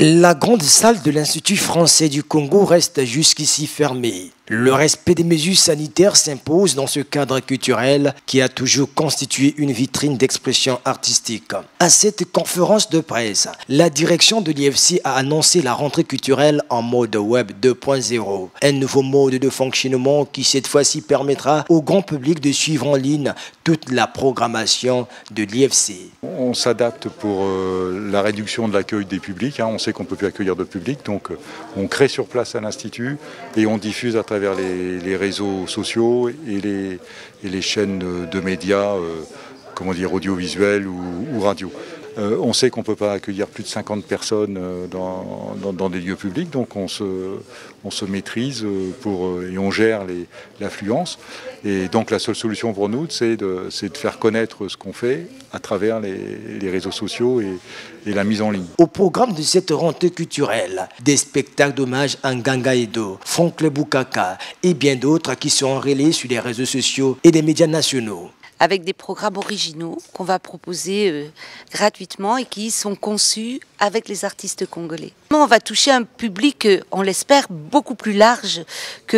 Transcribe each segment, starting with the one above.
La grande salle de l'Institut français du Congo reste jusqu'ici fermée. Le respect des mesures sanitaires s'impose dans ce cadre culturel qui a toujours constitué une vitrine d'expression artistique. À cette conférence de presse, la direction de l'IFC a annoncé la rentrée culturelle en mode web 2.0, un nouveau mode de fonctionnement qui cette fois-ci permettra au grand public de suivre en ligne toute la programmation de l'IFC. On s'adapte pour euh, la réduction de l'accueil des publics. Hein. On sait qu'on ne peut plus accueillir de public, donc euh, on crée sur place à l'Institut et on diffuse à travers vers les, réseaux sociaux et les, les, chaînes de médias, euh, comment dire, audiovisuels ou radio. Euh, on sait qu'on ne peut pas accueillir plus de 50 personnes euh, dans, des lieux publics, donc on se, on se maîtrise euh, pour, et on gère l'affluence. Et donc la seule solution pour nous, c'est de, de, faire connaître ce qu'on fait à travers les, réseaux sociaux et, la mise en ligne. Au programme de cette rentrée culturelle, des spectacles d'hommage à Nganga Edo, Franck Boukaka et bien d'autres qui sont relais sur les réseaux sociaux et les médias nationaux avec des programmes originaux qu'on va proposer euh, gratuitement et qui sont conçus avec les artistes congolais. On va toucher un public, euh, on l'espère, beaucoup plus large que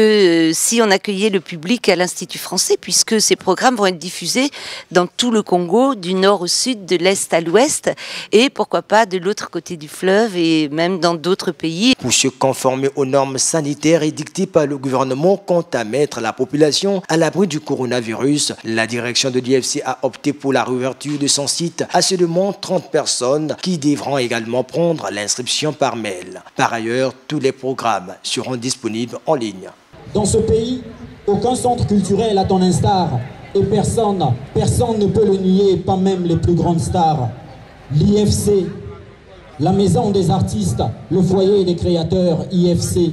euh, si on accueillait le public à l'Institut français, puisque ces programmes vont être diffusés dans tout le Congo, du nord au sud, de l'est à l'ouest, et pourquoi pas de l'autre côté du fleuve et même dans d'autres pays. Pour se conformer aux normes sanitaires édictées par le gouvernement quant à mettre la population à l'abri du coronavirus, la direction de l'IFC a opté pour la réouverture de son site à seulement 30 personnes qui devront prendre l'inscription par mail. Par ailleurs, tous les programmes seront disponibles en ligne. Dans ce pays, aucun centre culturel à ton instar et personne, personne ne peut le nier, pas même les plus grandes stars. L'IFC, la maison des artistes, le foyer des créateurs IFC,